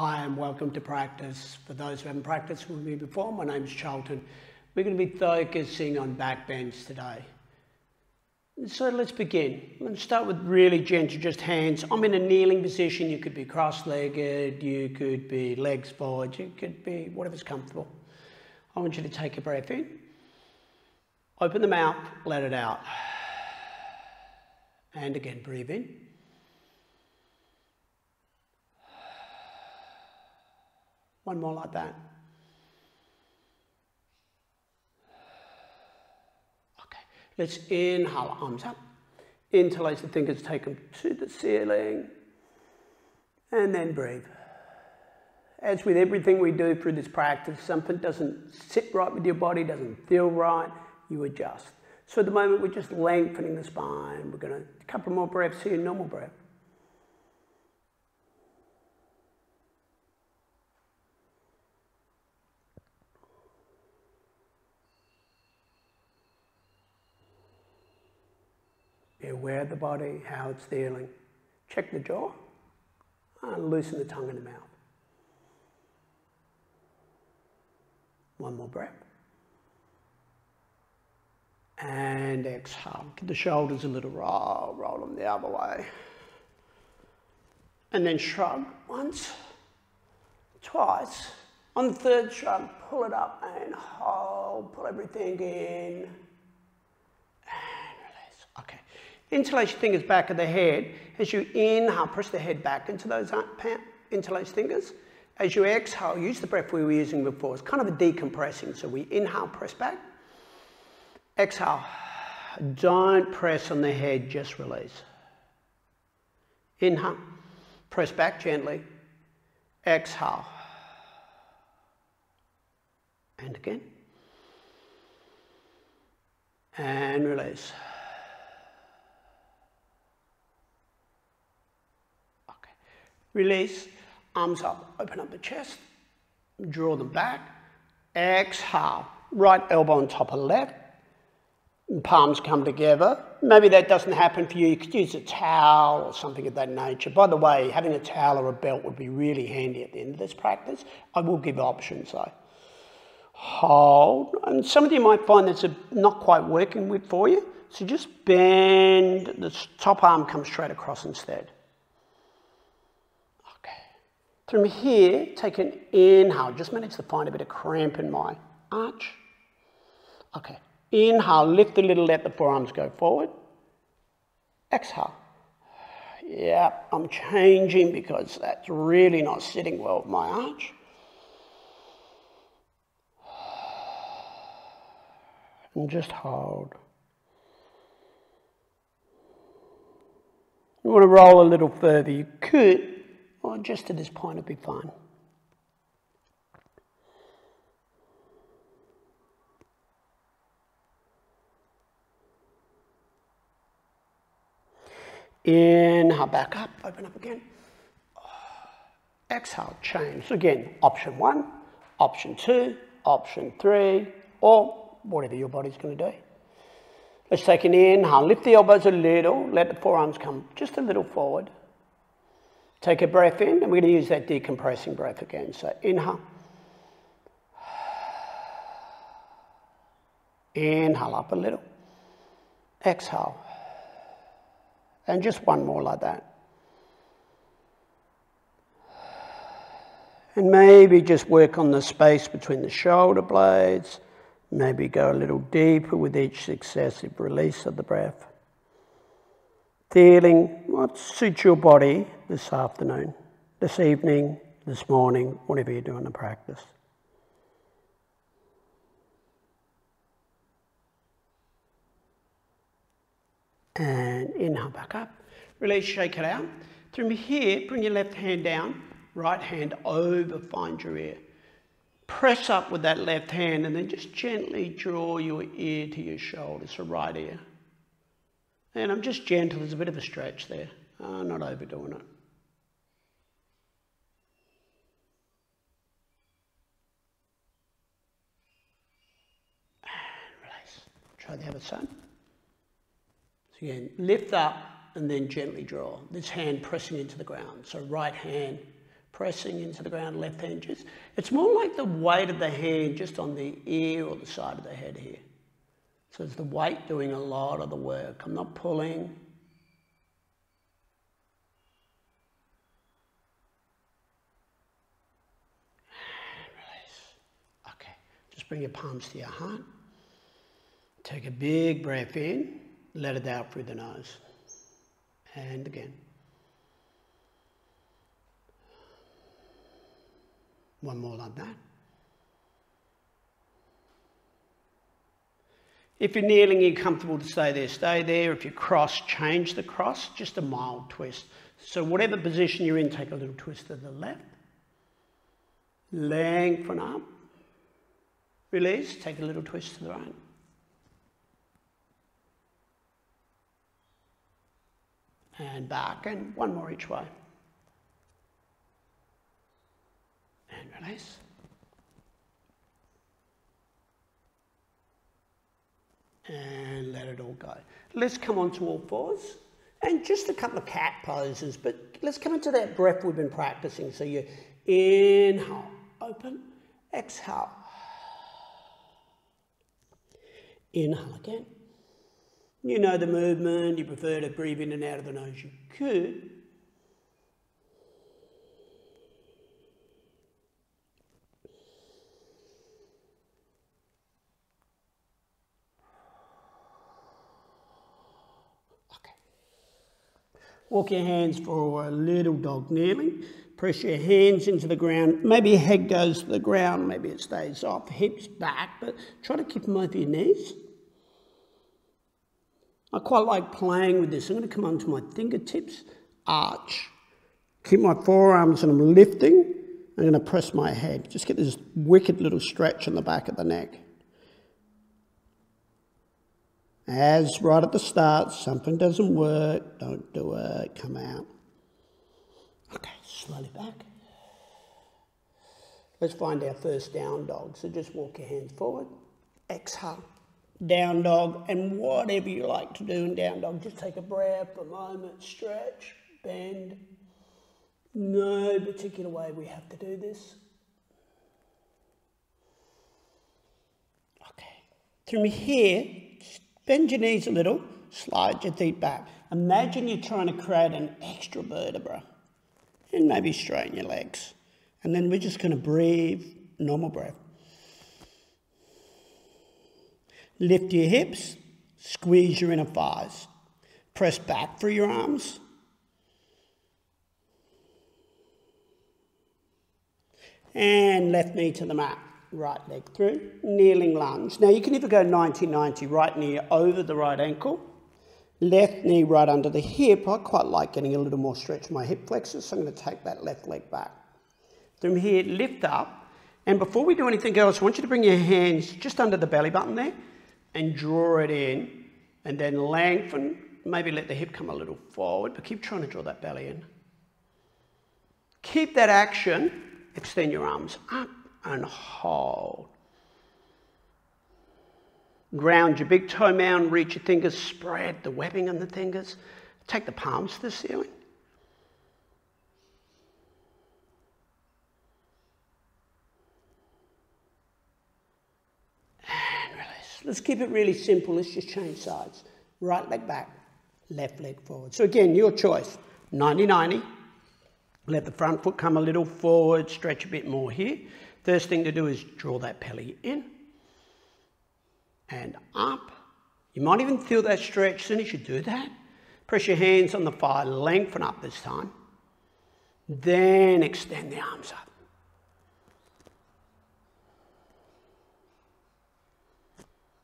Hi and welcome to practice. For those who haven't practiced with me before, my name is Charlton. We're going to be focusing on back bends today. So let's begin. I'm going to start with really gentle, just hands. I'm in a kneeling position. You could be cross-legged, you could be legs forward, you could be whatever's comfortable. I want you to take a breath in. Open the mouth, let it out. And again, breathe in. One more like that. Okay, let's inhale, arms up. Interlace the fingers, take them to the ceiling. And then breathe. As with everything we do through this practice, something doesn't sit right with your body, doesn't feel right, you adjust. So at the moment, we're just lengthening the spine. We're going to, a couple more breaths here, normal breath. Be aware of the body, how it's feeling. Check the jaw and loosen the tongue and the mouth. One more breath. And exhale. Give the shoulders a little roll, roll them the other way. And then shrug once, twice. On the third shrug, pull it up and hold, pull everything in. And release. Okay. Interlace your fingers back of the head. As you inhale, press the head back into those uh, interlaced fingers. As you exhale, use the breath we were using before. It's kind of a decompressing. So we inhale, press back. Exhale. Don't press on the head, just release. Inhale. Press back gently. Exhale. And again. And release. Okay. Release. Arms up. Open up the chest. Draw them back. Exhale. Right elbow on top of left palms come together. Maybe that doesn't happen for you. You could use a towel or something of that nature. By the way, having a towel or a belt would be really handy at the end of this practice. I will give options though. Hold, and some of you might find that's not quite working with for you. So just bend, the top arm comes straight across instead. From here, take an inhale. Just manage to find a bit of cramp in my arch. Okay. Inhale, lift a little, let the forearms go forward. Exhale. Yeah, I'm changing because that's really not sitting well with my arch. And just hold. You want to roll a little further, you could, just to this point, it'd be fine. Inhale, back up, open up again. Exhale, change. So again, option one, option two, option three, or whatever your body's going to do. Let's take an inhale, lift the elbows a little, let the forearms come just a little forward. Take a breath in, and we're going to use that decompressing breath again. So inhale. Inhale up a little. Exhale. And just one more like that. And maybe just work on the space between the shoulder blades. Maybe go a little deeper with each successive release of the breath. Feeling what suits your body this afternoon, this evening, this morning, whatever you're doing the practice. and inhale back up. Release, shake it out. From here, bring your left hand down, right hand over, find your ear. Press up with that left hand and then just gently draw your ear to your shoulder, so right ear. And I'm just gentle, there's a bit of a stretch there. Uh, not overdoing it. And release. Try the other side. So again, lift up and then gently draw. This hand pressing into the ground. So right hand pressing into the ground, left hand just. It's more like the weight of the hand just on the ear or the side of the head here. So it's the weight doing a lot of the work. I'm not pulling. And release. Okay, just bring your palms to your heart. Take a big breath in, let it out through the nose. And again. One more like that. If you're kneeling, you're comfortable to stay there, stay there. If you cross, change the cross, just a mild twist. So whatever position you're in, take a little twist to the left. Lengthen up. Release, take a little twist to the right. And back, and one more each way. And release. and let it all go. Let's come on to all fours and just a couple of cat poses, but let's come into that breath we've been practicing. So you inhale, open, exhale. Inhale again. You know the movement, you prefer to breathe in and out of the nose, you could. Walk your hands for a little dog kneeling. Press your hands into the ground. Maybe your head goes to the ground, maybe it stays off, hips back, but try to keep them over your knees. I quite like playing with this. I'm going to come onto my fingertips, arch. Keep my forearms and I'm lifting. I'm going to press my head. Just get this wicked little stretch in the back of the neck. As right at the start, something doesn't work, don't do it, come out. Okay, slowly back. Let's find our first down dog. So just walk your hands forward, exhale, down dog, and whatever you like to do in down dog, just take a breath, a moment, stretch, bend. No particular way we have to do this. Okay, from here, Bend your knees a little, slide your feet back. Imagine you're trying to create an extra vertebra and maybe straighten your legs. And then we're just going to breathe, normal breath. Lift your hips, squeeze your inner thighs. Press back through your arms. And left knee to the mat right leg through, kneeling lunge. Now you can either go 90-90, right knee over the right ankle, left knee right under the hip. I quite like getting a little more stretch in my hip flexors, so I'm going to take that left leg back. From here, lift up, and before we do anything else, I want you to bring your hands just under the belly button there and draw it in, and then lengthen, maybe let the hip come a little forward, but keep trying to draw that belly in. Keep that action, extend your arms up and hold. Ground your big toe mound, reach your fingers, spread the webbing on the fingers. Take the palms to the ceiling. And release. Let's keep it really simple. Let's just change sides. Right leg back, left leg forward. So again, your choice. 90-90. Let the front foot come a little forward, stretch a bit more here. First thing to do is draw that belly in and up. You might even feel that stretch. As soon as you do that, press your hands on the thigh, lengthen up this time. Then extend the arms up.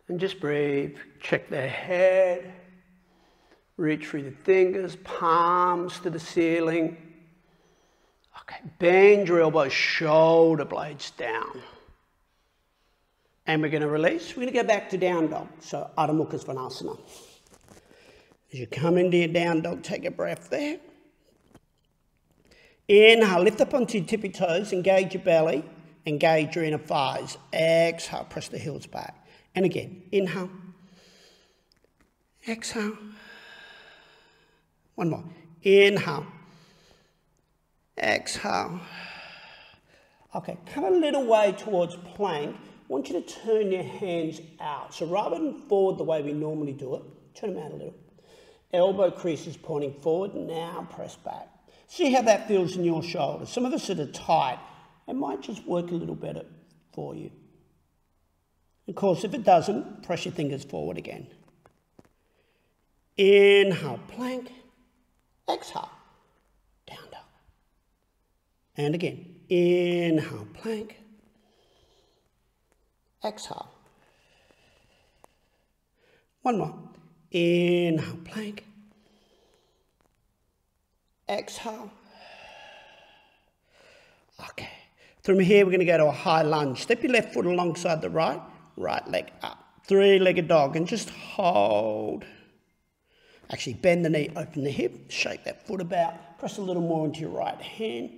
And just breathe. Check the head. Reach through the fingers, palms to the ceiling. Okay, bend your elbows, shoulder blades down. And we're going to release. We're going to go back to down dog. So Adho Mukha Svanasana. As you come into your down dog, take a breath there. Inhale, lift up onto your tippy toes, engage your belly, engage your inner thighs. Exhale, press the heels back. And again, inhale. Exhale. One more. Inhale. Exhale. Okay, come a little way towards plank. I want you to turn your hands out. So rather than forward the way we normally do it, turn them out a little. Elbow creases pointing forward, now press back. See how that feels in your shoulders. Some of us that are tight, it might just work a little better for you. Of course, if it doesn't, press your fingers forward again. Inhale, plank. Exhale, down dog. And again, inhale, plank. Exhale. One more. Inhale, plank. Exhale. Okay. From here, we're going to go to a high lunge. Step your left foot alongside the right, right leg up. Three-legged dog and just hold. Actually, bend the knee, open the hip, shake that foot about, press a little more into your right hand.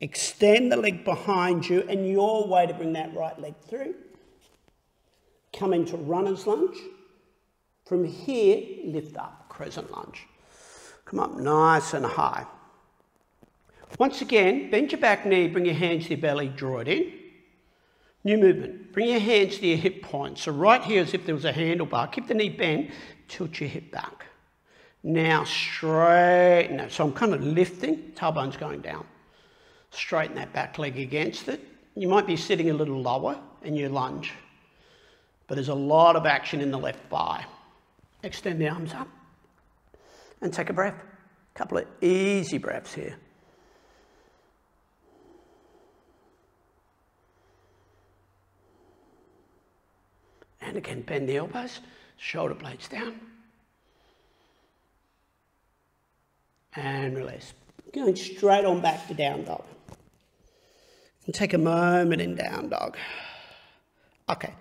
Extend the leg behind you and your way to bring that right leg through. Come into runner's lunge. From here, lift up, crescent lunge. Come up nice and high. Once again, bend your back knee, bring your hands to your belly, draw it in. New movement. Bring your hands to your hip points. So right here as if there was a handlebar. Keep the knee bent, tilt your hip back. Now straighten it. So I'm kind of lifting, tailbone's going down. Straighten that back leg against it. You might be sitting a little lower in your lunge, but there's a lot of action in the left thigh. Extend the arms up and take a breath. A couple of easy breaths here. And again, bend the elbows, shoulder blades down. And release. Going straight on back to down dog. And take a moment in down dog. Okay,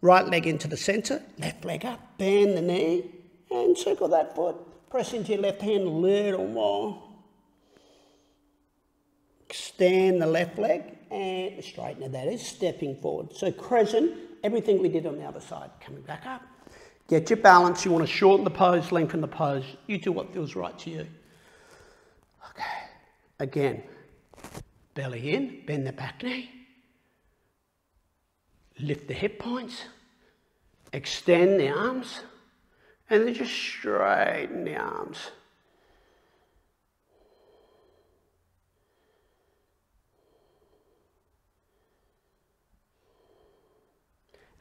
right leg into the center, left leg up, bend the knee, and circle that foot. Press into your left hand a little more. Extend the left leg and straighten that is, stepping forward. So crescent, everything we did on the other side, coming back up. Get your balance. You want to shorten the pose, lengthen the pose. You do what feels right to you. Okay. Again, belly in, bend the back knee. Lift the hip points. Extend the arms. And then just straighten the arms.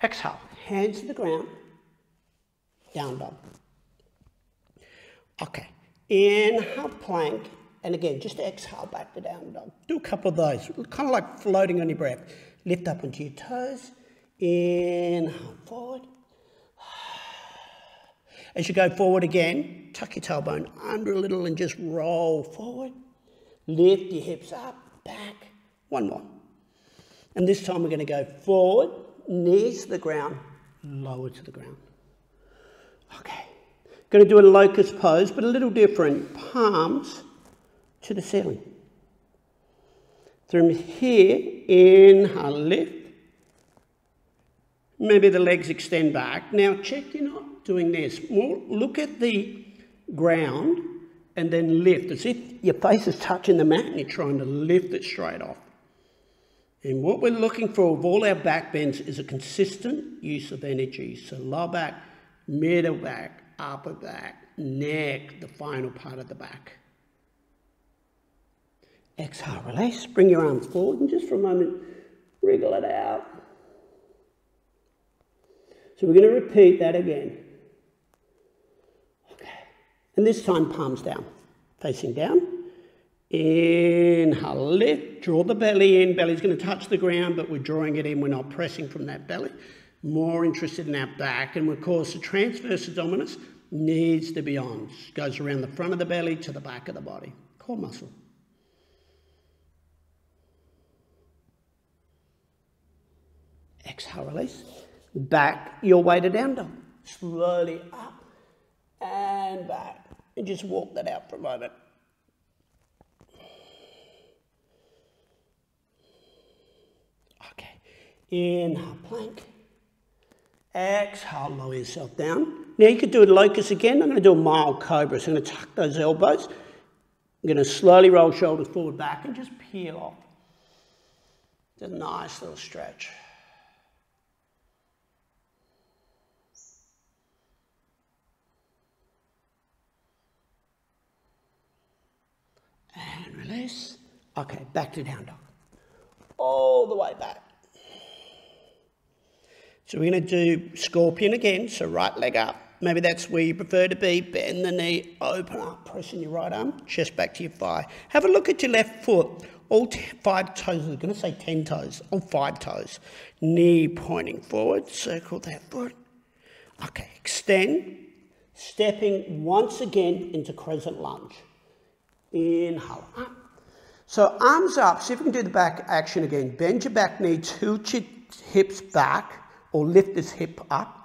Exhale, hands to the ground, down dog. Okay, inhale, plank, and again, just exhale back to down dog. Do a couple of those, kind of like floating on your breath. Lift up onto your toes, inhale forward. As you go forward again, tuck your tailbone under a little and just roll forward. Lift your hips up, back. One more. And this time we're going to go forward, knees to the ground, lower to the ground. Okay. Going to do a locust pose, but a little different. Palms to the ceiling. From here, inhale, lift. Maybe the legs extend back. Now check you're not doing this. More, look at the ground and then lift as if your face is touching the mat and you're trying to lift it straight off. And what we're looking for with all our back bends is a consistent use of energy. So lower back, middle back, upper back, neck, the final part of the back. Exhale, release. Bring your arms forward and just for a moment, wriggle it out. So we're going to repeat that again. Okay. And this time, palms down, facing down. Inhale, lift, draw the belly in. Belly's going to touch the ground, but we're drawing it in. We're not pressing from that belly. More interested in our back. And of course, the transverse abdominis needs to be on. Goes around the front of the belly to the back of the body. Core muscle. Exhale, release. Back your way to down dog. Slowly up and back. And just walk that out for a moment. Inhale, plank. Exhale, lower yourself down. Now you could do a locust again. I'm going to do a mild cobra. So I'm going to tuck those elbows. I'm going to slowly roll shoulders forward back and just peel off. It's a nice little stretch. And release. Okay, back to down dog. All the way back. So we're going to do scorpion again. So right leg up. Maybe that's where you prefer to be. Bend the knee, open up, pressing your right arm, chest back to your thigh. Have a look at your left foot. All five toes, I'm going to say 10 toes, all five toes. Knee pointing forward, circle that foot. Okay, extend, stepping once again into crescent lunge. Inhale up. So arms up, see if we can do the back action again. Bend your back knee, tilt your hips back, or lift this hip up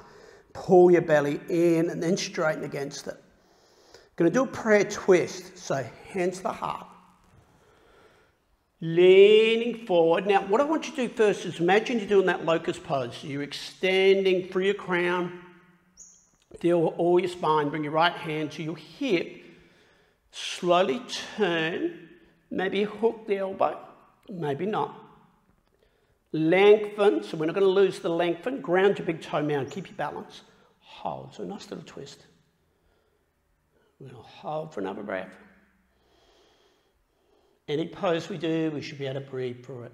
pull your belly in and then straighten against it. Going to do a prayer twist, so hands to the heart. Leaning forward. Now, what I want you to do first is imagine you're doing that locust pose. You're extending through your crown, feel all your spine, bring your right hand to your hip, slowly turn, maybe hook the elbow, maybe not. Lengthen, so we're not going to lose the lengthen. Ground your big toe mound, keep your balance. Hold, so a nice little twist. We're going to hold for another breath. Any pose we do, we should be able to breathe through it.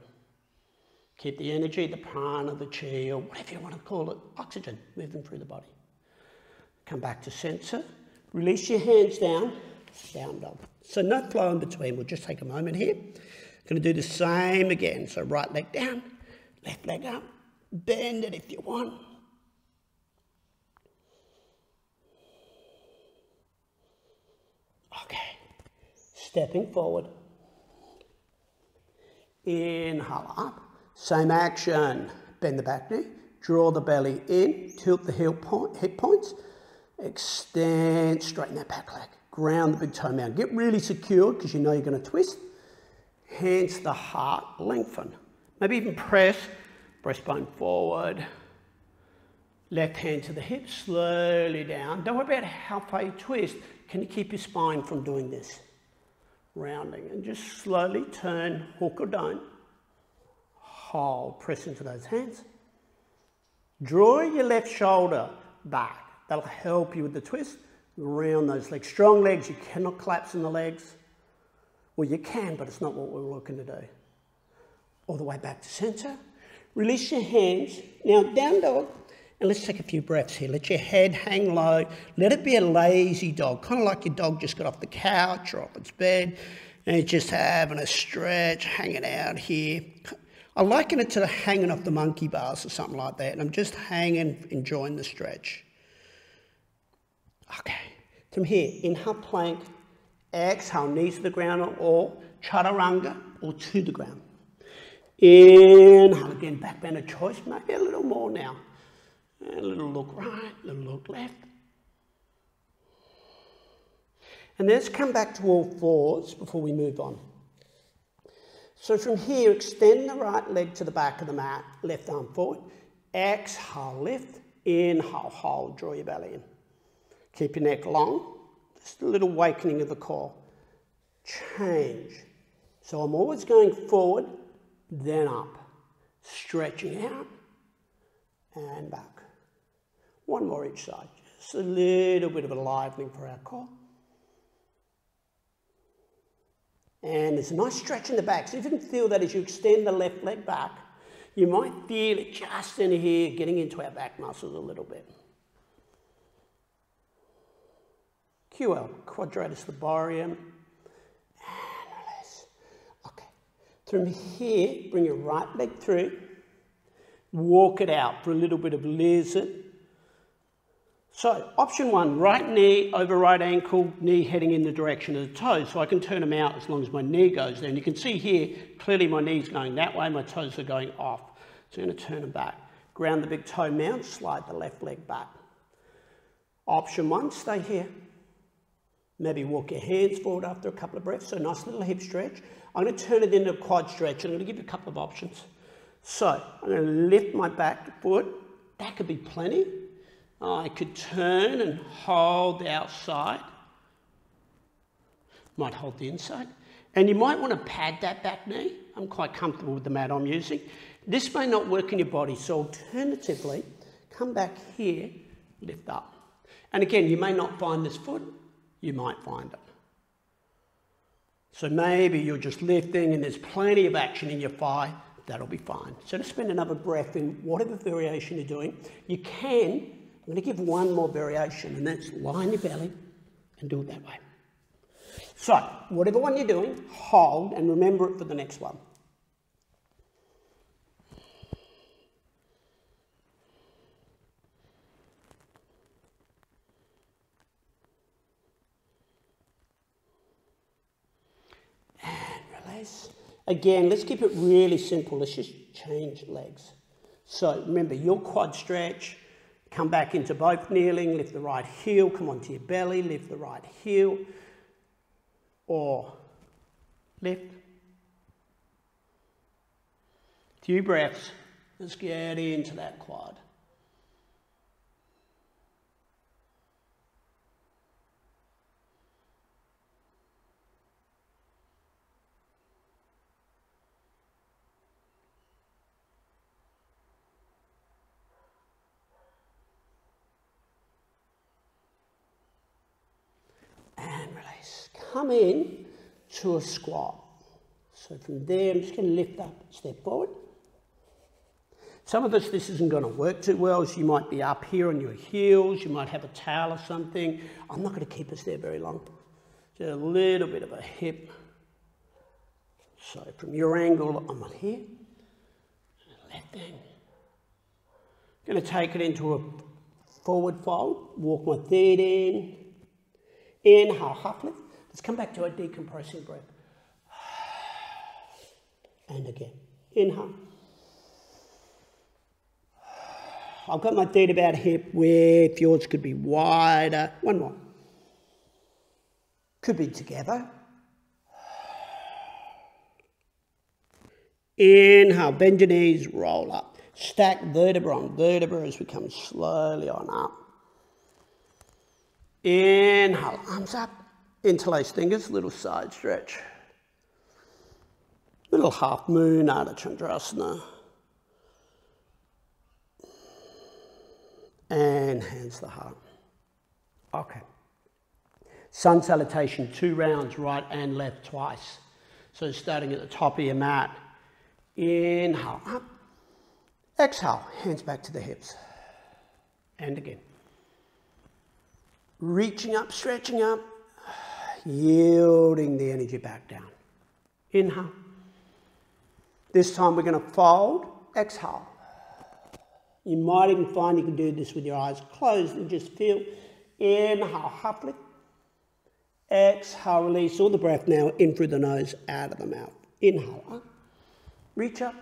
Keep the energy, the prana, the chi, or whatever you want to call it, oxygen moving through the body. Come back to center. Release your hands down, down dog. So no flow in between. We'll just take a moment here. Going to do the same again. So right leg down, Left leg up. Bend it if you want. Okay. Stepping forward. Inhale up. Same action. Bend the back knee. Draw the belly in. Tilt the hip, point, hip points. Extend. Straighten that back leg. Ground the big toe mound. Get really secure because you know you're going to twist. Hands the heart. Lengthen. Maybe even press, breastbone forward. Left hand to the hip, slowly down. Don't worry about how far you twist. Can you keep your spine from doing this? Rounding and just slowly turn, hook or don't. Hold, press into those hands. Draw your left shoulder back. That'll help you with the twist. Round those legs. Strong legs, you cannot collapse in the legs. Well, you can, but it's not what we're looking to do all the way back to center. Release your hands. Now, down dog. And let's take a few breaths here. Let your head hang low. Let it be a lazy dog, kind of like your dog just got off the couch or off its bed and it's just having a stretch, hanging out here. I liken it to the hanging off the monkey bars or something like that. And I'm just hanging, enjoying the stretch. Okay. From here, inhale plank, exhale, knees to the ground or chaturanga or to the ground. Inhale again, back bend a choice, maybe a little more now. A little look right, a little look left. And let's come back to all fours before we move on. So from here, extend the right leg to the back of the mat, left arm forward. Exhale, lift. Inhale, hold, draw your belly in. Keep your neck long. Just a little awakening of the core. Change. So I'm always going forward, then up, stretching out and back. One more each side, just a little bit of a livening for our core. And there's a nice stretch in the back. So if you can feel that as you extend the left leg back, you might feel it just in here, getting into our back muscles a little bit. QL, quadratus lumborum, From here, bring your right leg through, walk it out for a little bit of lizard. So option one, right knee over right ankle, knee heading in the direction of the toes. So I can turn them out as long as my knee goes there. And you can see here, clearly my knee's going that way, my toes are going off. So I'm gonna turn them back. Ground the big toe mound, slide the left leg back. Option one, stay here. Maybe walk your hands forward after a couple of breaths. So nice little hip stretch. I'm going to turn it into a quad stretch. And I'm going to give you a couple of options. So I'm going to lift my back foot. That could be plenty. I could turn and hold the outside. Might hold the inside. And you might want to pad that back knee. I'm quite comfortable with the mat I'm using. This may not work in your body, so alternatively, come back here, lift up. And again, you may not find this foot, you might find it. So maybe you're just lifting and there's plenty of action in your thigh, that'll be fine. So to spend another breath in whatever variation you're doing, you can, I'm going to give one more variation, and that's line your belly and do it that way. So, whatever one you're doing, hold and remember it for the next one. Again, let's keep it really simple. Let's just change legs. So remember, your quad stretch, come back into both kneeling, lift the right heel, come onto your belly, lift the right heel, or lift. Few breaths. Let's get into that quad. Come in to a squat. So from there, I'm just going to lift up, step forward. Some of us, this isn't going to work too well, so you might be up here on your heels, you might have a towel or something. I'm not going to keep us there very long. Just a little bit of a hip. So from your angle, I'm on here. Them. Going to take it into a forward fold, walk my feet in. Inhale, half lift. Let's come back to a decompressing breath. And again. Inhale. I've got my feet about hip width. Yours could be wider. One more. Could be together. Inhale, bend your knees, roll up. Stack vertebra on vertebra as we come slowly on up. Inhale, arms up interlace fingers, little side stretch. Little half moon, Ardha Chandrasana. And hands the heart. Okay. Sun salutation, two rounds, right and left twice. So starting at the top of your mat. Inhale, up. Exhale, hands back to the hips. And again. Reaching up, stretching up yielding the energy back down. Inhale. This time we're going to fold, exhale. You might even find you can do this with your eyes closed and just feel. Inhale, lift. Exhale, release all the breath now in through the nose, out of the mouth. Inhale, up. Reach up.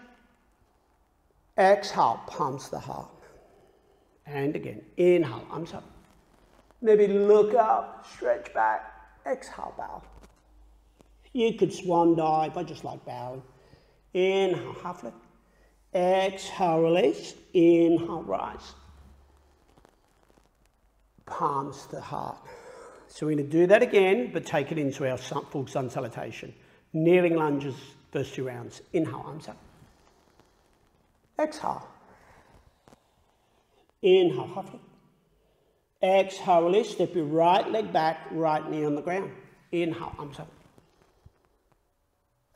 Exhale, palms the heart. And again, inhale, arms up. Maybe look up, stretch back. Exhale, bow. You could swan dive, I just like bowing. Inhale, half lift. Exhale, release. Inhale, rise. Palms to the heart. So we're going to do that again, but take it into our full sun salutation. Kneeling lunges, first two rounds. Inhale, arms up. Exhale. Inhale, half lift. Exhale, release. Step your right leg back, right knee on the ground. Inhale, arms up.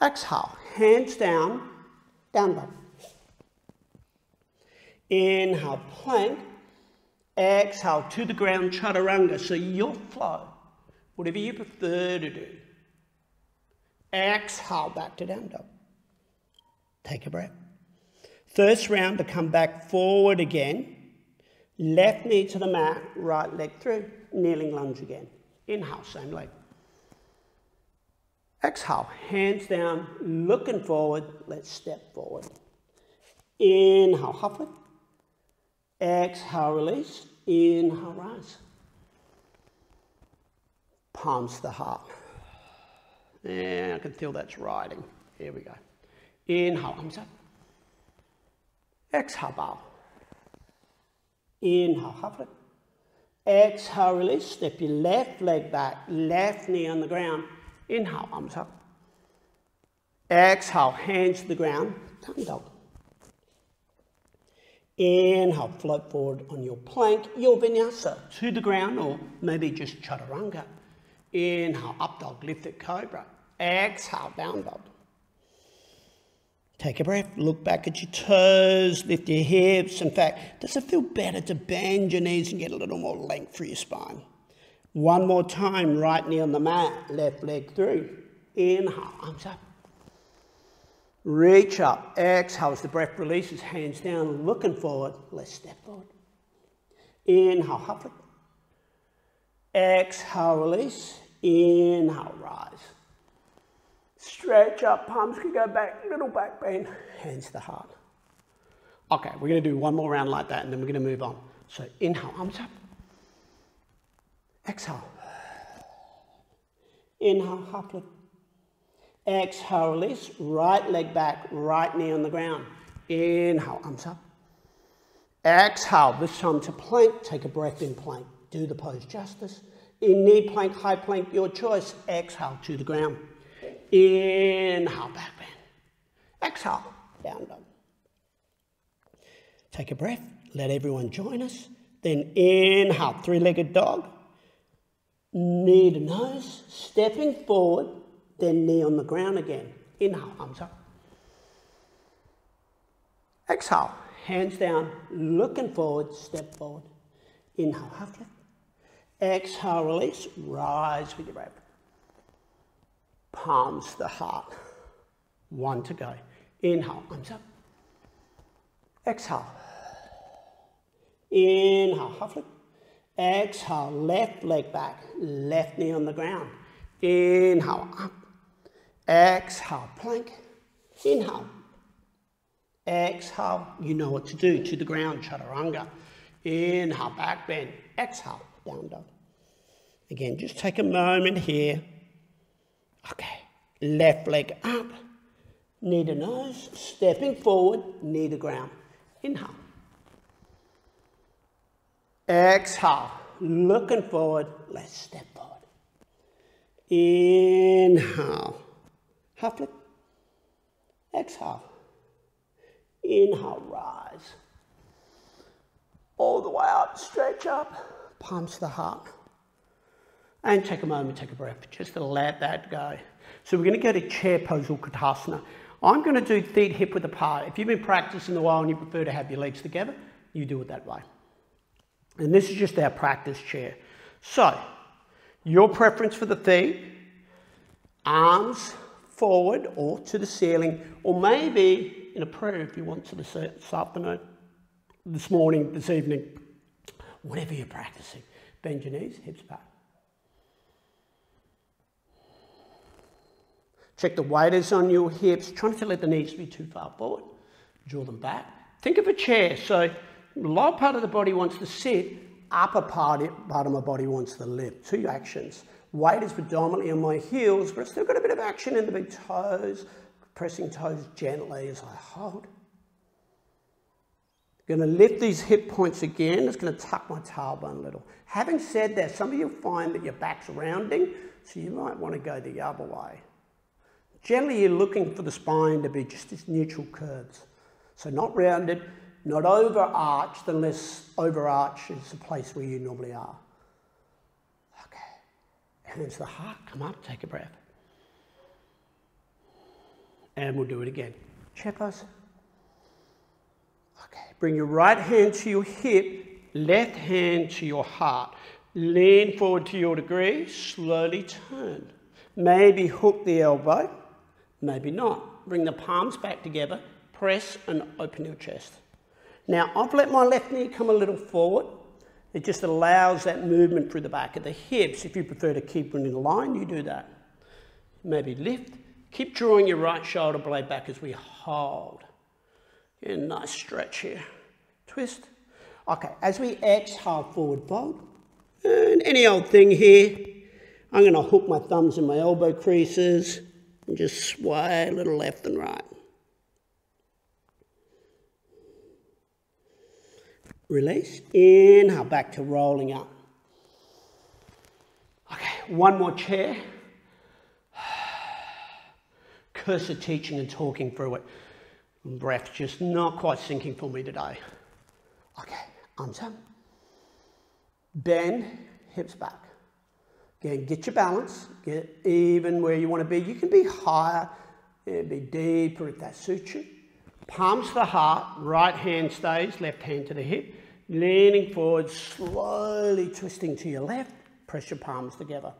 Exhale, hands down, down dog. Inhale, plank. Exhale to the ground, chaturanga. So you'll flow, whatever you prefer to do. Exhale, back to down dog. Take a breath. First round to come back forward again. Left knee to the mat, right leg through, kneeling lunge again. Inhale, same leg. Exhale, hands down, looking forward. Let's step forward. Inhale, half lift. Exhale, release. Inhale, rise. Palms to the heart. And I can feel that's riding. Here we go. Inhale, arms up. Exhale, bow. Inhale, half Exhale, release. Step your left leg back, left knee on the ground. Inhale, arms up. Exhale, hands to the ground, down dog. Inhale, float forward on your plank, your vinyasa, to the ground or maybe just chaturanga. Inhale, up dog, lifted cobra. Exhale, down dog. Take a breath, look back at your toes, lift your hips. In fact, does it feel better to bend your knees and get a little more length through your spine? One more time, right knee on the mat, left leg through. Inhale, arms up. Reach up, exhale as the breath releases, hands down, looking forward. Let's step forward. Inhale, half Exhale, release. Inhale, rise. Stretch up, palms can go back, little back bend, hands to the heart. Okay, we're going to do one more round like that and then we're going to move on. So inhale, arms up. Exhale. Inhale, half lift. Exhale, release. Right leg back, right knee on the ground. Inhale, arms up. Exhale, this time to plank. Take a breath in plank. Do the pose justice. In knee plank, high plank, your choice. Exhale to the ground. Inhale, back bend. Exhale, down dog. Take a breath. Let everyone join us. Then inhale, three-legged dog. Knee to nose, stepping forward, then knee on the ground again. Inhale, arms up. Exhale, hands down, looking forward, step forward. Inhale, half lift. Exhale, release, rise with your breath. Palms the heart. One to go. Inhale, arms up. Exhale. Inhale, half lift. Exhale, left leg back, left knee on the ground. Inhale, up. Exhale, plank. Inhale. Exhale, you know what to do, to the ground, chaturanga. Inhale, back bend. Exhale, down dog. Again, just take a moment here. Okay, left leg up, knee to nose, stepping forward, knee to ground. Inhale. Exhale, looking forward, let's step forward. Inhale, half flip. Exhale. Inhale, rise. All the way up, stretch up, palms to the heart. And take a moment, take a breath, just to let that go. So we're going to go to chair pose Utkatasana. I'm going to do feet hip width apart. If you've been practicing a while and you prefer to have your legs together, you do it that way. And this is just our practice chair. So, your preference for the feet, arms forward or to the ceiling, or maybe in a prayer if you want to this uh, afternoon, this morning, this evening, whatever you're practicing. Bend your knees, hips back. Check the weight is on your hips. Try not to let the knees be too far forward. Draw them back. Think of a chair. So lower part of the body wants to sit, upper part, part of my body wants to lift. Two actions. Weight is predominantly on my heels, but I've still got a bit of action in the big toes, pressing toes gently as I hold. Going to lift these hip points again. It's going to tuck my tailbone a little. Having said that, some of you find that your back's rounding, so you might want to go the other way. Generally, you're looking for the spine to be just as neutral curves. So not rounded, not overarched unless overarch is the place where you normally are. Okay. Hands to the heart, come up, take a breath. And we'll do it again. Chepas. Okay, bring your right hand to your hip, left hand to your heart. Lean forward to your degree, slowly turn. Maybe hook the elbow, maybe not. Bring the palms back together, press and open your chest. Now, I've let my left knee come a little forward. It just allows that movement through the back of the hips. If you prefer to keep it in line, you do that. Maybe lift. Keep drawing your right shoulder blade back as we hold. Yeah, nice stretch here. Twist. Okay, as we exhale, forward fold. And any old thing here. I'm going to hook my thumbs in my elbow creases and just sway a little left and right. Release. Inhale, back to rolling up. Okay, one more chair. curse of teaching and talking through it. Breath just not quite syncing for me today. Okay, arms up. Bend, hips back. Again, get your balance, get even where you want to be. You can be higher, be deeper if that suits you. Palms to the heart, right hand stays, left hand to the hip. Leaning forward, slowly twisting to your left. Press your palms together.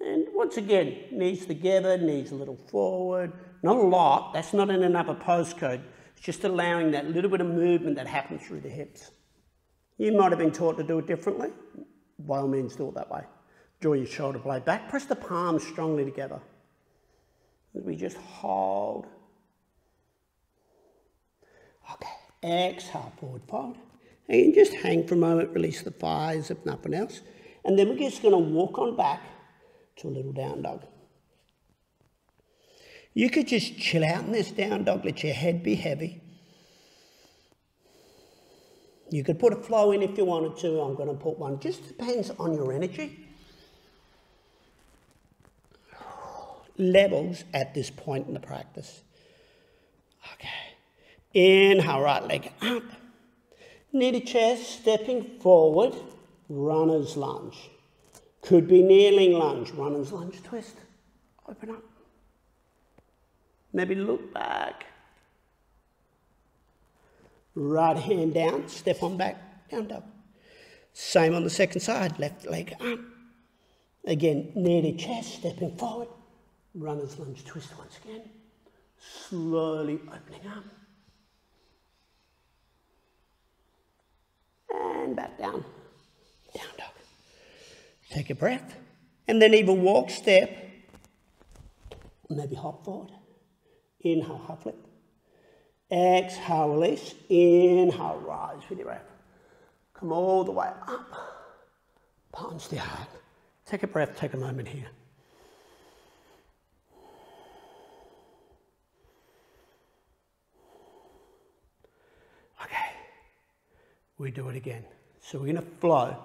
And once again, knees together, knees a little forward. Not a lot, that's not in another postcode. It's just allowing that little bit of movement that happens through the hips. You might have been taught to do it differently. By all means, do it that way. Draw your shoulder blade back. Press the palms strongly together. We just hold. Okay, exhale, forward fold. And just hang for a moment, release the thighs if nothing else. And then we're just going to walk on back to a little down dog. You could just chill out in this down dog, let your head be heavy. You could put a flow in if you wanted to. I'm going to put one. Just depends on your energy. Levels at this point in the practice. Okay. Inhale, right leg up. Knee to chest, stepping forward, runner's lunge. Could be kneeling lunge, runner's lunge twist. Open up. Maybe look back. Right hand down, step on back, down dog. Same on the second side, left leg up. Again, knee to chest, stepping forward. Runner's lunge twist once again. Slowly opening up. And back down, down dog. Take a breath. And then either walk, step, maybe hop forward. Inhale, half lift. Exhale, release. Inhale, rise with your breath. Come all the way up. Palms the heart. Take a breath, take a moment here. We do it again. So we're going to flow.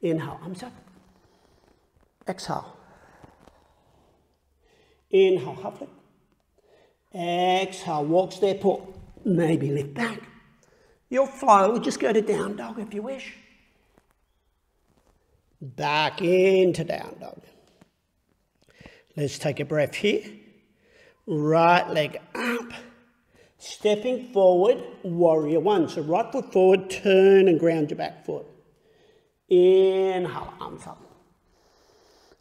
Inhale, arms up. Exhale. Inhale, half lift. Exhale, walk, step up. Maybe lift back. Your flow, we just go to down dog if you wish. Back into down dog. Let's take a breath here. Right leg up. Stepping forward, warrior one. So right foot forward, turn and ground your back foot. Inhale, arms up.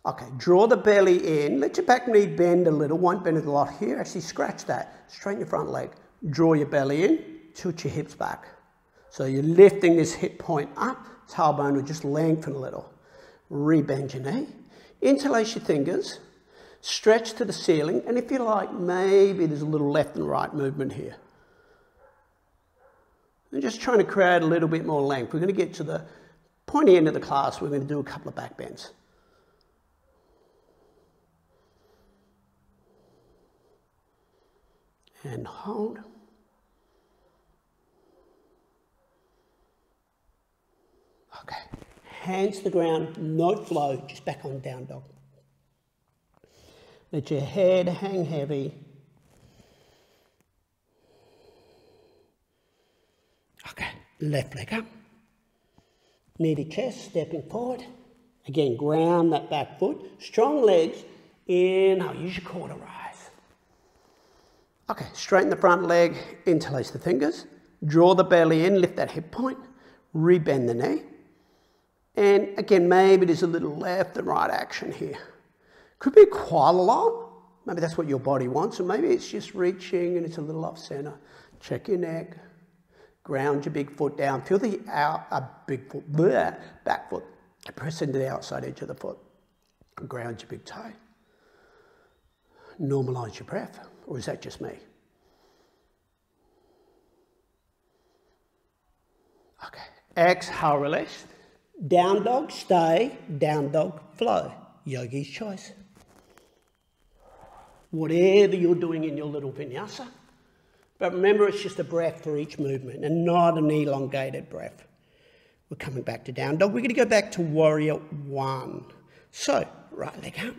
Okay, draw the belly in. Let your back knee bend a little. Won't bend a lot here. Actually, scratch that. Straighten your front leg. Draw your belly in. Tilt your hips back. So you're lifting this hip point up. Tailbone will just lengthen a little. Rebend your knee. Interlace your fingers. Stretch to the ceiling. And if you like, maybe there's a little left and right movement here. I'm just trying to create a little bit more length. We're going to get to the pointy end of the class. We're going to do a couple of back bends. and hold. Okay, hands to the ground, no flow, just back on down dog. Let your head hang heavy. Okay, left leg up. Knee to chest, stepping forward. Again, ground that back foot. Strong legs. Inhale, use your core to rise. Okay, straighten the front leg, interlace the fingers, draw the belly in, lift that hip point, rebend the knee. And again, maybe there's a little left and right action here. Could be quite a lot. Maybe that's what your body wants, or maybe it's just reaching and it's a little off center. Check your neck, ground your big foot down, feel the out, uh, big foot, bleh, back foot, press into the outside edge of the foot, ground your big toe. Normalize your breath. Or is that just me? Okay. Exhale, release. Down dog, stay. Down dog, flow. Yogi's choice. Whatever you're doing in your little vinyasa. But remember, it's just a breath for each movement and not an elongated breath. We're coming back to down dog. We're going to go back to warrior one. So, right leg up.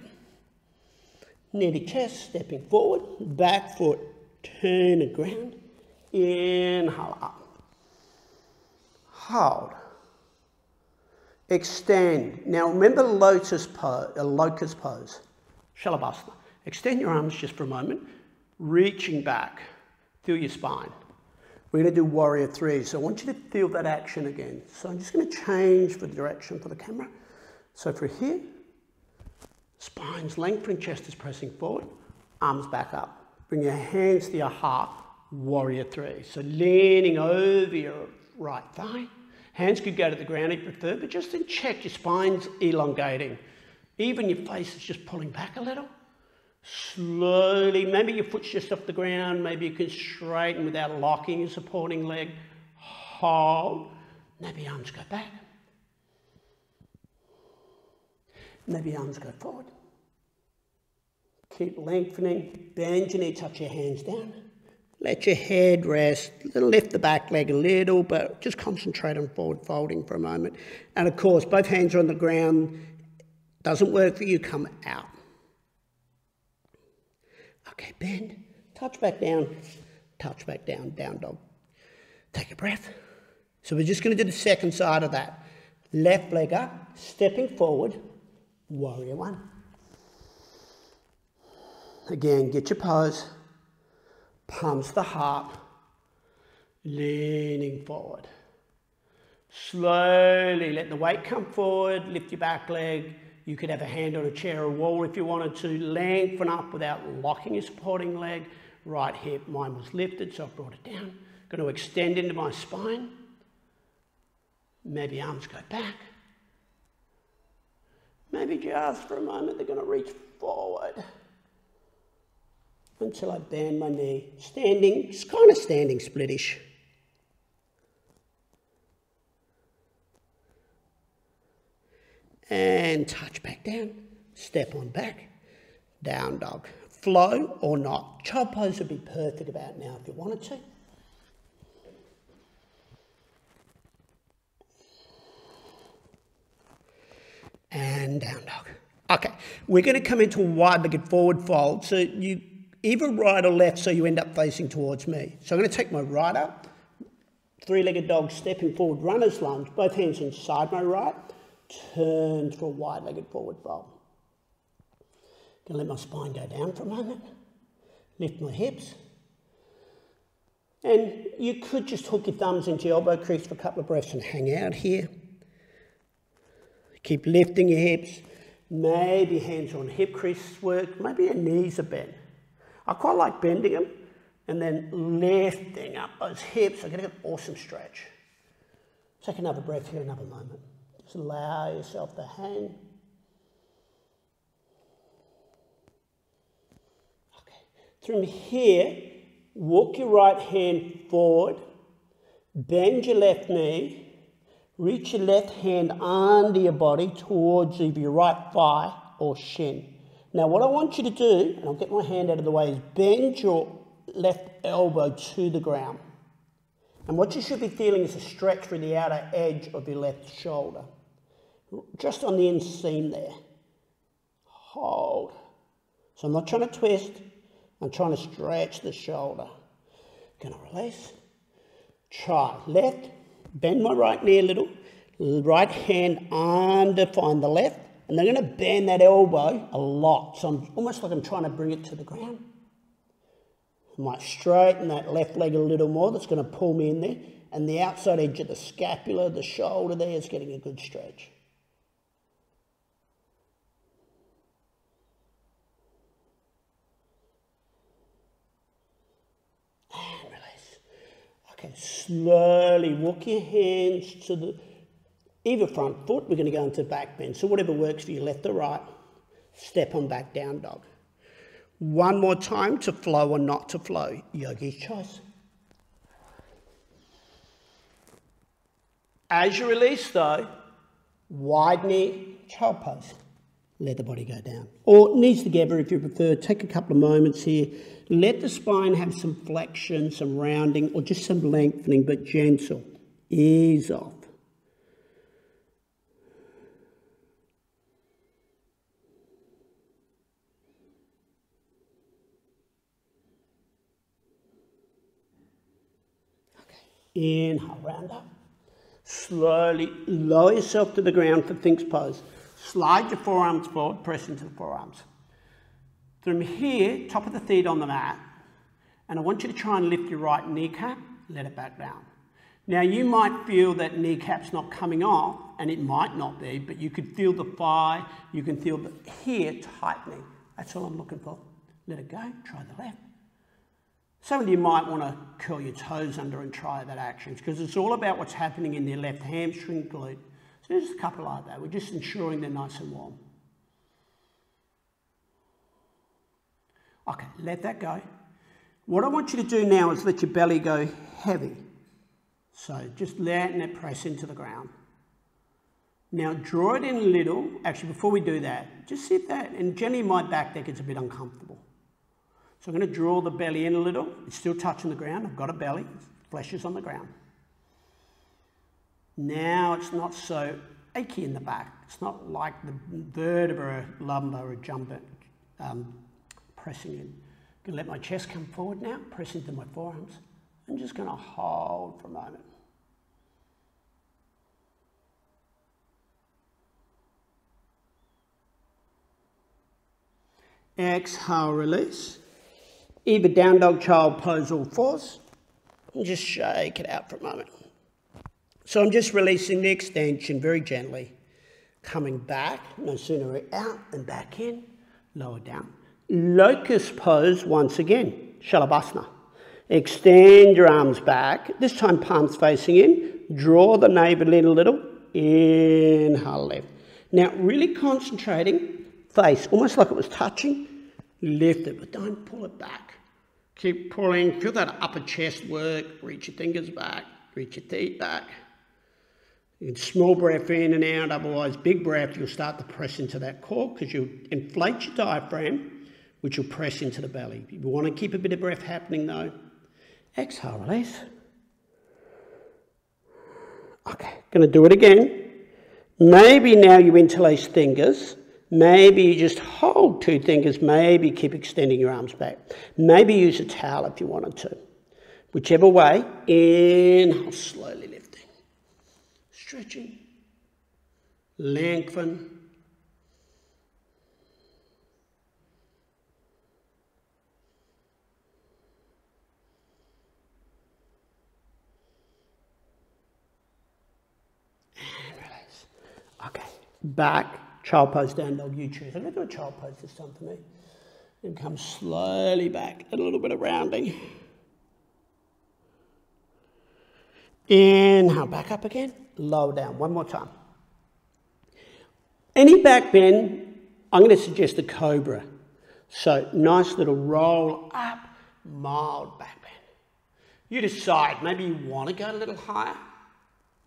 Nearly chest, stepping forward, back foot, turn the ground, inhale up. Hold. Extend. Now remember lotus pose, a uh, locust pose, Shalabhasana. Extend your arms just for a moment, reaching back. Feel your spine. We're going to do warrior three. So I want you to feel that action again. So I'm just going to change the direction for the camera. So for here, spine's lengthening, chest is pressing forward, arms back up. Bring your hands to your heart, warrior three. So leaning over your right thigh. Hands could go to the ground if you prefer, but just in check, your spine's elongating. Even your face is just pulling back a little. Slowly, maybe your foot's just off the ground, maybe you can straighten without locking your supporting leg. Hold. Maybe arms go back. Maybe arms go forward. Keep lengthening. Bend your knee, touch your hands down. Let your head rest. Lift the back leg a little, but just concentrate on forward folding for a moment. And of course, both hands are on the ground. Doesn't work for you, come out. Okay, bend, touch back down, touch back down, down dog. Take a breath. So we're just going to do the second side of that. Left leg up, stepping forward, warrior one. Again, get your pose, palms the heart, leaning forward. Slowly let the weight come forward, lift your back leg, you could have a hand on a chair or wall if you wanted to. Lengthen up without locking your supporting leg. Right hip, mine was lifted, so I brought it down. Going to extend into my spine. Maybe arms go back. Maybe just for a moment they're going to reach forward until I bend my knee. Standing, just kind of standing splitish. And touch back down, step on back, down dog. Flow or not. Child pose would be perfect about now if you wanted to. And down dog. Okay, we're going to come into a wide-legged forward fold. So you either right or left so you end up facing towards me. So I'm going to take my right up, three-legged dog stepping forward, runner's lunge, both hands inside my right, turn to a wide-legged forward fold. Gonna let my spine go down for a moment. Lift my hips. And you could just hook your thumbs into your elbow crease for a couple of breaths and hang out here. Keep lifting your hips. Maybe hands on hip crease work. Maybe your knees are bent. I quite like bending them and then lifting up those hips. I get an awesome stretch. Take another breath here, another moment. Just allow yourself to hang. Okay. From here, walk your right hand forward, bend your left knee, reach your left hand under your body towards either your right thigh or shin. Now, what I want you to do, and I'll get my hand out of the way, is bend your left elbow to the ground. And what you should be feeling is a stretch through the outer edge of your left shoulder just on the inseam there. Hold. So I'm not trying to twist, I'm trying to stretch the shoulder. Gonna release. Try. Left, bend my right knee a little, right hand under, find the left, and they're gonna bend that elbow a lot. So I'm almost like I'm trying to bring it to the ground. I might straighten that left leg a little more, that's gonna pull me in there. And the outside edge of the scapula, the shoulder there is getting a good stretch. Okay, slowly walk your hands to the either front foot. We're going to go into back bend. So whatever works for you, left or right. Step on back down dog. One more time to flow or not to flow. Yogi's choice. As you release though, wide knee, child pose. Let the body go down. Or knees together if you prefer. Take a couple of moments here let the spine have some flexion, some rounding, or just some lengthening, but gentle. Ease off. Okay. Inhale, round up. Slowly lower yourself to the ground for Sphinx pose. Slide your forearms forward, press into the forearms. From here, top of the feet on the mat, and I want you to try and lift your right kneecap, let it back down. Now you might feel that kneecap's not coming off, and it might not be, but you could feel the thigh, you can feel the here tightening. That's all I'm looking for. Let it go, try the left. Some of you might want to curl your toes under and try that action because it's all about what's happening in their left hamstring glute. So just a couple like that. We're just ensuring they're nice and warm. Okay, let that go. What I want you to do now is let your belly go heavy. So just letting it press into the ground. Now draw it in a little. Actually, before we do that, just sit that, and generally my back there gets a bit uncomfortable. So I'm going to draw the belly in a little. It's still touching the ground. I've got a belly. Flesh is on the ground. Now it's not so achy in the back. It's not like the vertebra, lumbar, or jumper um, pressing in. I'm going to let my chest come forward now, press into my forearms. I'm just going to hold for a moment. Exhale, release. Either down dog child pose all fours and just shake it out for a moment. So I'm just releasing the extension very gently, coming back, no sooner out and back in, lower down. Locust pose once again, Shalabhasana. Extend your arms back, this time palms facing in, draw the navel in a little, inhale left. Now really concentrating, face, almost like it was touching, lift it, but don't pull it back. Keep pulling, feel that upper chest work, reach your fingers back, reach your feet back. You small breath in and out, otherwise big breath, you'll start to press into that core because you'll inflate your diaphragm, which will press into the belly. If you want to keep a bit of breath happening though, exhale, release. Okay, going to do it again. Maybe now you interlace fingers Maybe you just hold two fingers, maybe keep extending your arms back. Maybe use a towel if you wanted to. Whichever way, inhale, slowly lifting. Stretching. Lengthen. Back child pose down dog you choose. I'm going to do a child pose this time for me. And come slowly back, a little bit of rounding. Inhale, back up again, lower down, one more time. Any back bend, I'm going to suggest a cobra. So nice little roll up, mild back bend. You decide, maybe you want to go a little higher.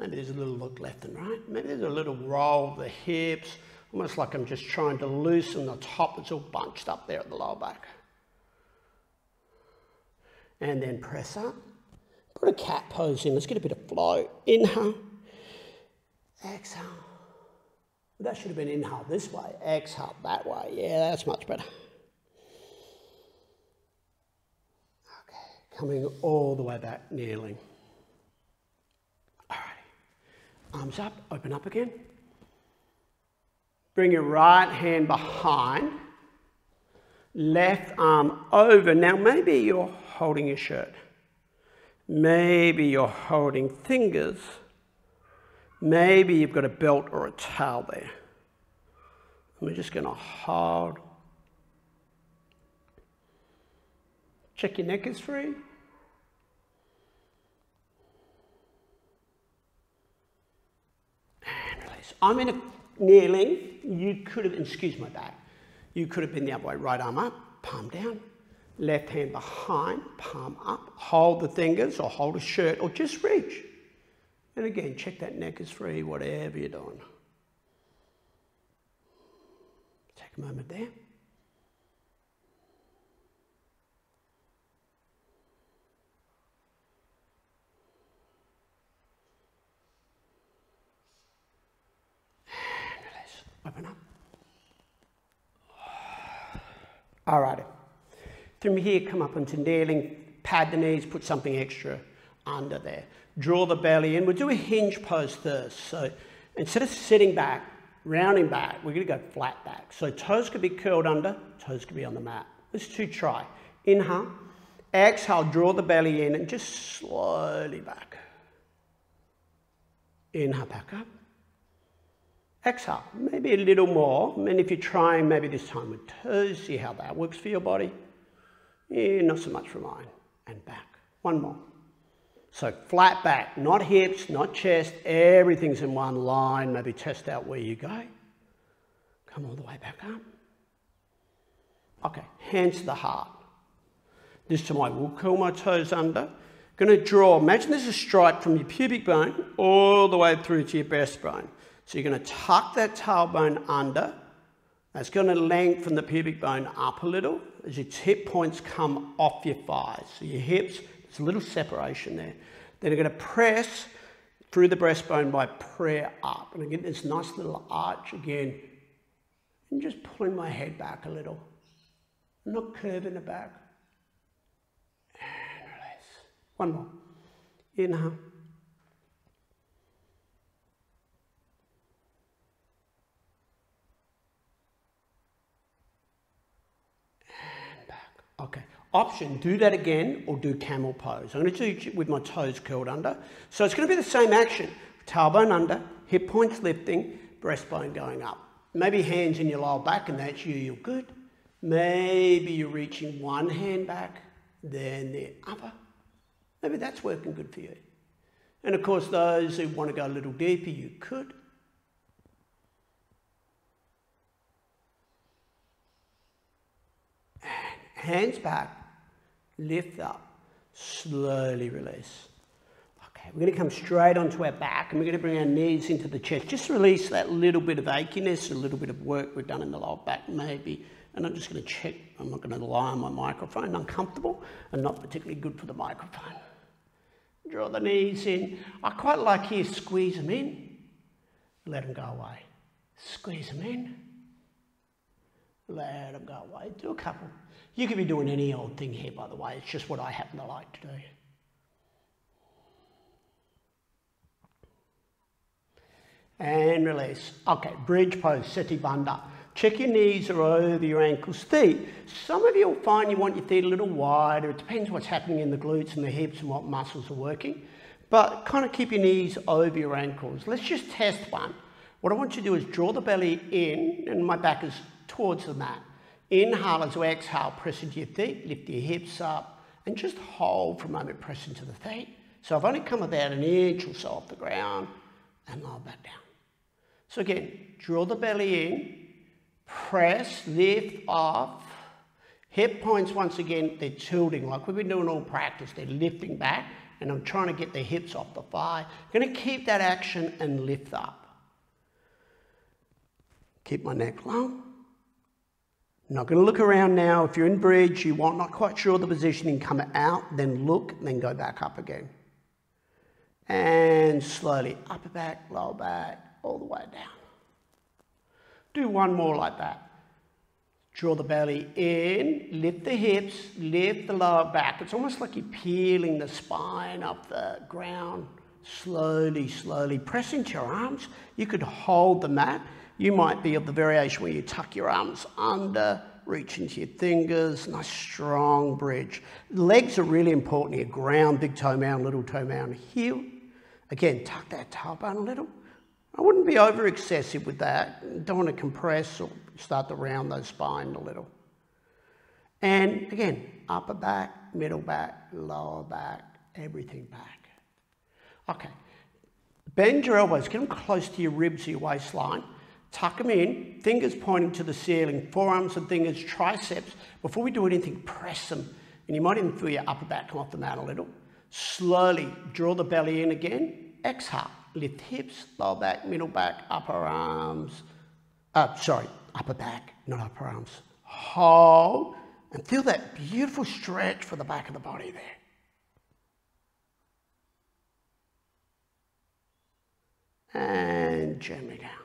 Maybe there's a little look left and right. Maybe there's a little roll of the hips, Almost like I'm just trying to loosen the top that's all bunched up there at the lower back. And then press up. Put a cat pose in. Let's get a bit of flow. Inhale. Exhale. That should have been inhale this way. Exhale that way. Yeah, that's much better. Okay, coming all the way back, kneeling. All right. Arms up, open up again. Bring your right hand behind, left arm over. Now, maybe you're holding your shirt. Maybe you're holding fingers. Maybe you've got a belt or a towel there. we're just going to hold. Check your neck is free. And release. I'm in a kneeling, you could have, excuse my back, you could have been the other way, right arm up, palm down, left hand behind, palm up, hold the fingers or hold a shirt or just reach. And again, check that neck is free, whatever you're doing. Take a moment there. Open up. All right. From here, come up into kneeling, pad the knees, put something extra under there. Draw the belly in. We'll do a hinge pose first. So instead of sitting back, rounding back, we're going to go flat back. So toes could be curled under, toes could be on the mat. Let's two try. Inhale. Exhale, draw the belly in and just slowly back. Inhale, back up. Exhale, maybe a little more. And if you're trying maybe this time with toes, see how that works for your body. Yeah, not so much for mine. And back. One more. So flat back, not hips, not chest, everything's in one line. Maybe test out where you go. Come all the way back up. Okay, hands to the heart. This time I will curl my toes under. Going to draw, imagine there's a stripe from your pubic bone all the way through to your breastbone. So you're going to tuck that tailbone under. That's going to lengthen the pubic bone up a little as your hip points come off your thighs. So your hips, there's a little separation there. Then you're going to press through the breastbone by prayer up. And get this nice little arch again. And just pulling my head back a little. I'm not curving it back. And release. One more. Inhale. Okay. Option, do that again or do camel pose. I'm going to do it with my toes curled under. So it's going to be the same action. Tailbone under, hip points lifting, breastbone going up. Maybe hands in your lower back and that's you, you're good. Maybe you're reaching one hand back, then the other. Maybe that's working good for you. And of course, those who want to go a little deeper, you could. Hands back, lift up, slowly release. Okay, we're going to come straight onto our back and we're going to bring our knees into the chest. Just release that little bit of achiness, a little bit of work we've done in the lower back, maybe. And I'm just going to check, I'm not going to lie on my microphone, uncomfortable and not particularly good for the microphone. Draw the knees in. I quite like here, squeeze them in, let them go away. Squeeze them in, let them go away. Do a couple. You could be doing any old thing here, by the way. It's just what I happen to like to do. And release. Okay, bridge pose, Setu Bandha. Check your knees are over your ankles. Feet. Some of you will find you want your feet a little wider. It depends what's happening in the glutes and the hips and what muscles are working. But kind of keep your knees over your ankles. Let's just test one. What I want you to do is draw the belly in, and my back is towards the mat. Inhale as we exhale, press into your feet, lift your hips up, and just hold for a moment, press into the feet. So I've only come about an inch or so off the ground, and lower back down. So again, draw the belly in, press, lift off. Hip points, once again, they're tilting, like we've been doing all practice. They're lifting back, and I'm trying to get the hips off the thigh. Going to keep that action and lift up. Keep my neck long. Not going to look around now. If you're in bridge, you want not quite sure the positioning, come out, then look, then go back up again. And slowly upper back, lower back, all the way down. Do one more like that. Draw the belly in, lift the hips, lift the lower back. It's almost like you're peeling the spine up the ground. Slowly, slowly press into your arms. You could hold the mat you might be of the variation where you tuck your arms under, reach into your fingers, nice strong bridge. Legs are really important here. Ground, big toe mound, little toe mound, heel. Again, tuck that tailbone a little. I wouldn't be over excessive with that. Don't want to compress or start to round those spine a little. And again, upper back, middle back, lower back, everything back. Okay. Bend your elbows, get them close to your ribs or your waistline. Tuck them in, fingers pointing to the ceiling, forearms and fingers, triceps. Before we do anything, press them. And you might even feel your upper back come off the mat a little. Slowly draw the belly in again. Exhale. Lift hips, lower back, middle back, upper arms. Uh, sorry, upper back, not upper arms. Hold and feel that beautiful stretch for the back of the body there. And gently down.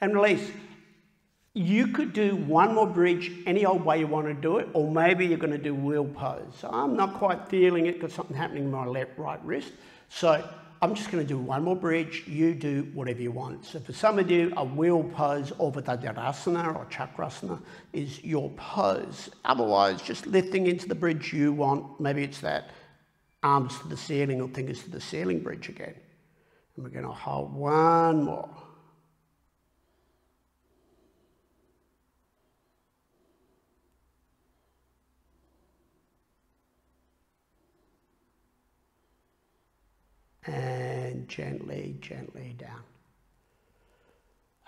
And release. you could do one more bridge any old way you want to do it, or maybe you're going to do wheel pose. I'm not quite feeling it because something happening in my left right wrist. So I'm just going to do one more bridge. You do whatever you want. So for some of you, a wheel pose or Vajrasana or Chakrasana is your pose. Otherwise, just lifting into the bridge you want. Maybe it's that arms to the ceiling or fingers to the ceiling bridge again. And we're going to hold one more. And gently, gently down.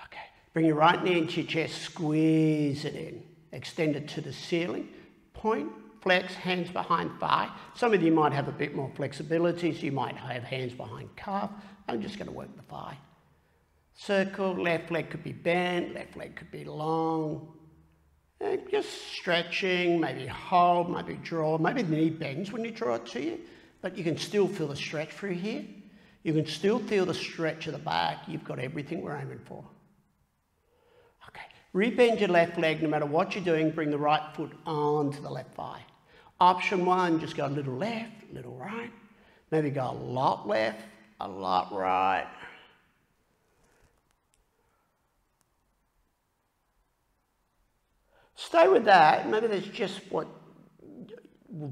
Okay, bring your right knee into your chest, squeeze it in, extend it to the ceiling, point, flex, hands behind thigh. Some of you might have a bit more flexibility, so you might have hands behind calf. I'm just going to work the thigh. Circle, left leg could be bent, left leg could be long. And just stretching, maybe hold, maybe draw, maybe the knee bends when you draw it to you but you can still feel the stretch through here. You can still feel the stretch of the back. You've got everything we're aiming for. Okay, rebend your left leg no matter what you're doing, bring the right foot onto the left thigh. Option one, just go a little left, a little right. Maybe go a lot left, a lot right. Stay with that. Maybe that's just what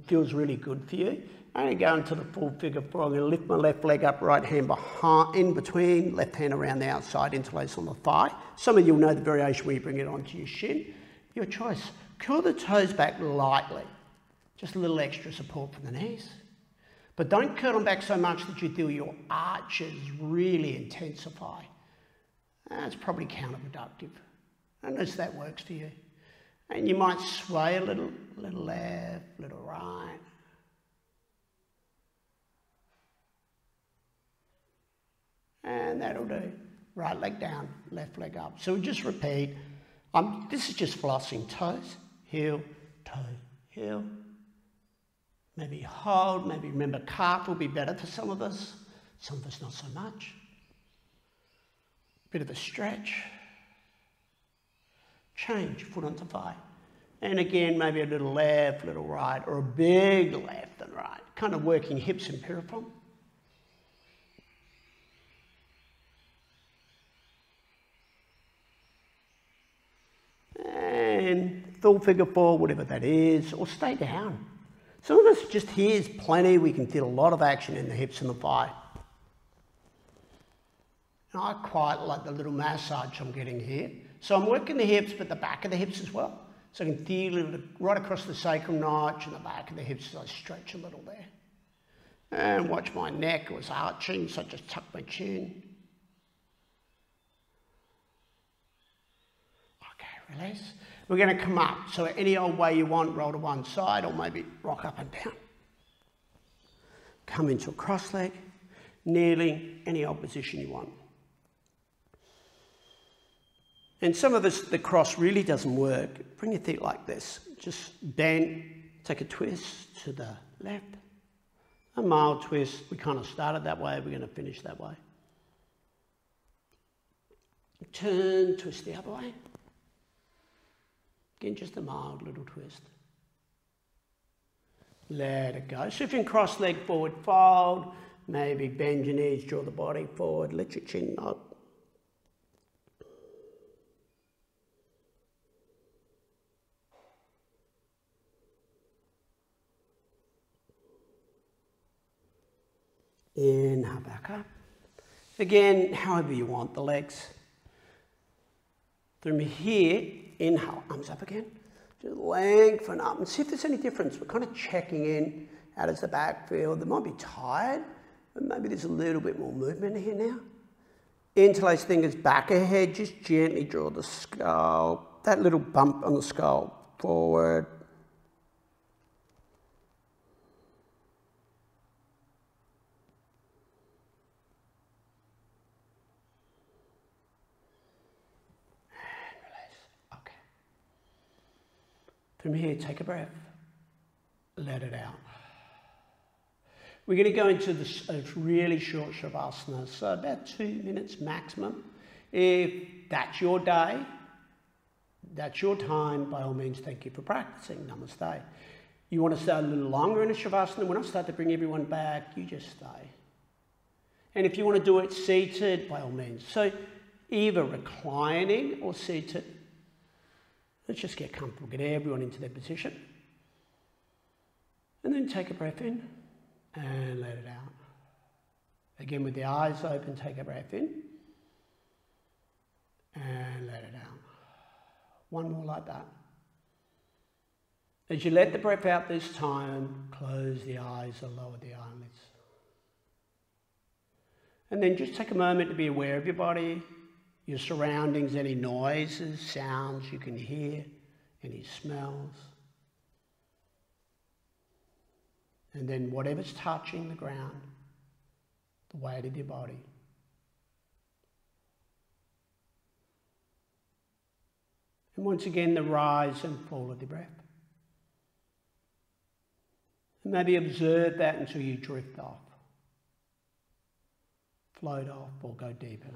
feels really good for you. I'm going to go into the full figure four. I'm going to lift my left leg up, right hand behind, in between, left hand around the outside, interlace on the thigh. Some of you will know the variation where you bring it onto your shin. Your choice. Curl the toes back lightly. Just a little extra support for the knees. But don't curl them back so much that you feel your arches really intensify. That's probably counterproductive. Unless that works for you. And you might sway a little, little left, little right. And that'll do. Right leg down, left leg up. So we just repeat. Um, this is just flossing toes, heel, toe, heel. Maybe hold, maybe remember calf will be better for some of us, some of us not so much. Bit of a stretch. Change, foot onto thigh. And again, maybe a little left, little right, or a big left and right. Kind of working hips and piriform. Full figure four, whatever that is, or stay down. Some of us just here's plenty. We can feel a lot of action in the hips and the thigh. And I quite like the little massage I'm getting here. So I'm working the hips, but the back of the hips as well. So I can feel it right across the sacrum notch and the back of the hips as I stretch a little there. And watch my neck, it was arching, so I just tuck my chin. Okay, release. We're going to come up. So any old way you want, roll to one side or maybe rock up and down. Come into a cross leg, kneeling, any old position you want. And some of us, the cross really doesn't work. Bring your feet like this. Just bend, take a twist to the left. A mild twist. We kind of started that way, we're going to finish that way. Turn, twist the other way. Again, just a mild little twist. Let it go. Can cross leg forward, fold. Maybe bend your knees, draw the body forward, let your chin up. Inhale back up. Again, however you want the legs. From here, inhale, arms up again. Just lengthen up and see if there's any difference. We're kind of checking in. How does the back feel? They might be tired, but maybe there's a little bit more movement here now. Interlace fingers back ahead, just gently draw the skull. That little bump on the skull forward. From here, take a breath, let it out. We're going to go into this, a really short Shavasana, so about two minutes maximum. If that's your day, that's your time. By all means, thank you for practicing. Namaste. You want to stay a little longer in a Shavasana? When I start to bring everyone back, you just stay. And if you want to do it seated, by all means. So either reclining or seated. Let's just get comfortable, get everyone into their position. And then take a breath in and let it out. Again, with the eyes open, take a breath in and let it out. One more like that. As you let the breath out this time, close the eyes or lower the eyelids. And then just take a moment to be aware of your body, your surroundings, any noises, sounds you can hear, any smells. And then whatever's touching the ground, the weight of your body. And once again, the rise and fall of the breath. And maybe observe that until you drift off, float off, or go deeper.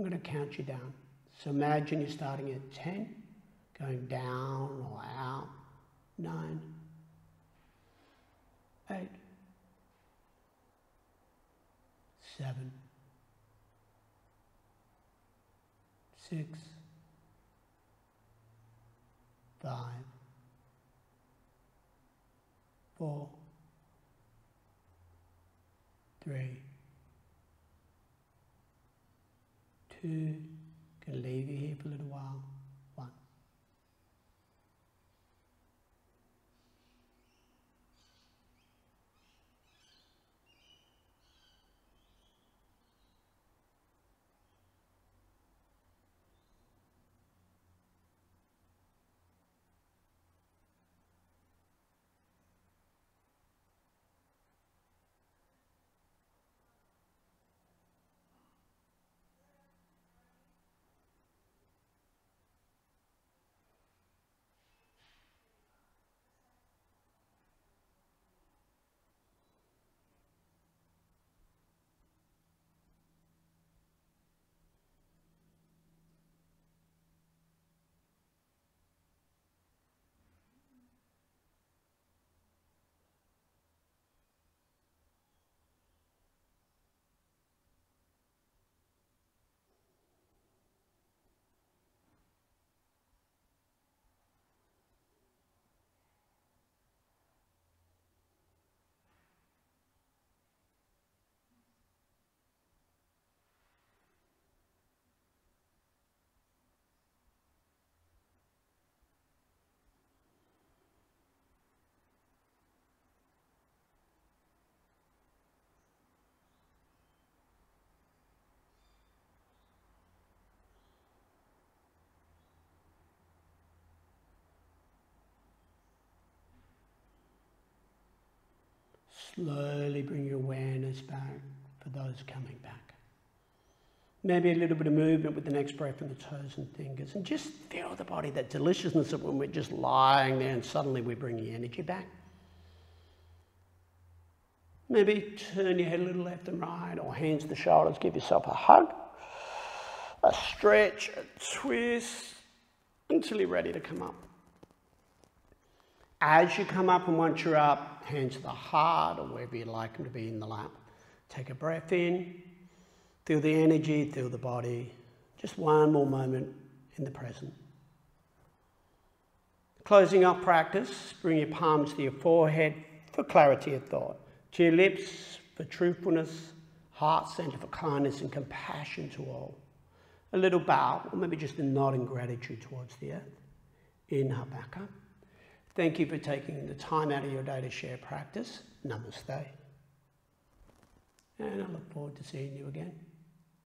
I'm going to count you down. So imagine you're starting at 10, going down or out, 9, 8, 7, 6, 5, 4, 3, two, can leave you here for a little while. Slowly bring your awareness back for those coming back. Maybe a little bit of movement with the next breath in the toes and fingers. And just feel the body, that deliciousness of when we're just lying there and suddenly we bring the energy back. Maybe turn your head a little left and right or hands to the shoulders. Give yourself a hug, a stretch, a twist until you're ready to come up. As you come up and once you're up, hands to the heart or wherever you'd like them to be in the lap. Take a breath in, feel the energy, feel the body. Just one more moment in the present. Closing up practice, bring your palms to your forehead for clarity of thought, to your lips for truthfulness, heart center for kindness and compassion to all. A little bow, or maybe just a nod in gratitude towards the earth. Inhale back up. Thank you for taking the time out of your day to share practice. Namaste. And I look forward to seeing you again.